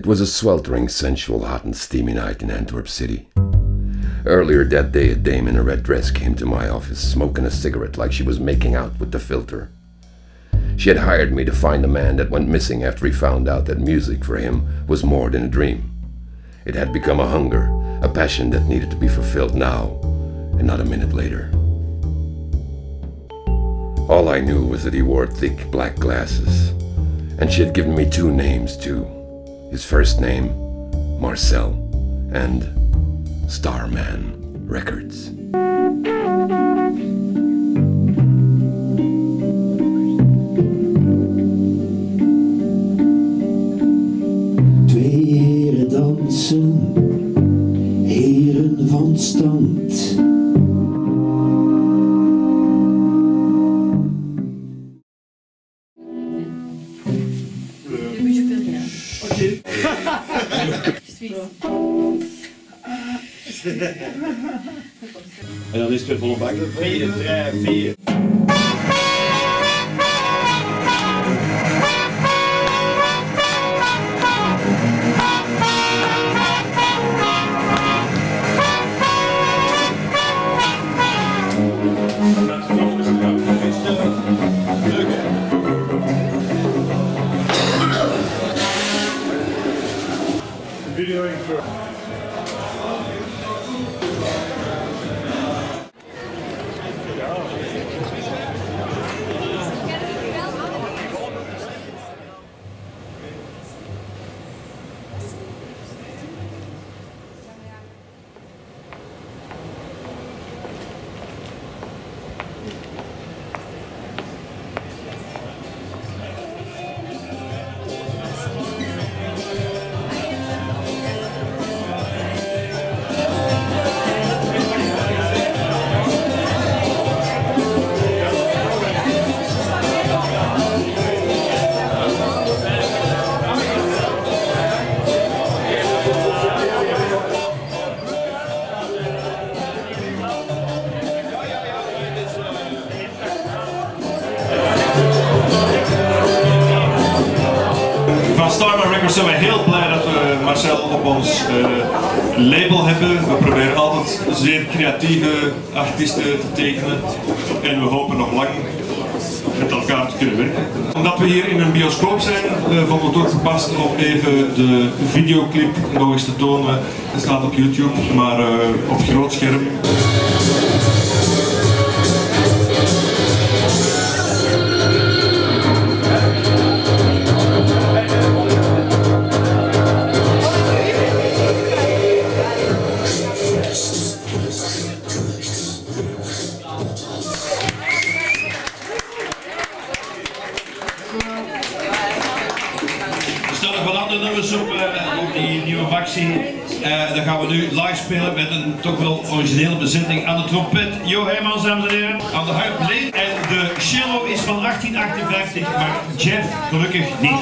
It was a sweltering, sensual, hot and steamy night in Antwerp City. Earlier that day, a dame in a red dress came to my office, smoking a cigarette like she was making out with the filter. She had hired me to find a man that went missing after he found out that music for him was more than a dream. It had become a hunger, a passion that needed to be fulfilled now, and not a minute later. All I knew was that he wore thick black glasses, and she had given me two names too. His first name, Marcel, and Starman Records. Twee heren dansen, heren van stand. Je suis. Alors, est-ce que le bac? 네. Records zijn we heel blij dat we Marcel op ons eh, label hebben. We proberen altijd zeer creatieve artiesten te tekenen en we hopen nog lang met elkaar te kunnen werken. Omdat we hier in een bioscoop zijn, vonden we het ook gepast om even de videoclip nog eens te tonen. Het staat op YouTube, maar eh, op groot scherm. Er wat andere nummers op, eh, op die nieuwe Maxi. Eh dan gaan we nu live spelen met een toch wel originele bezetting. Aan de trompet Jo Hermans, dames en heren. Aan de harp Leen. En de cello is van 1858, maar Jeff gelukkig niet.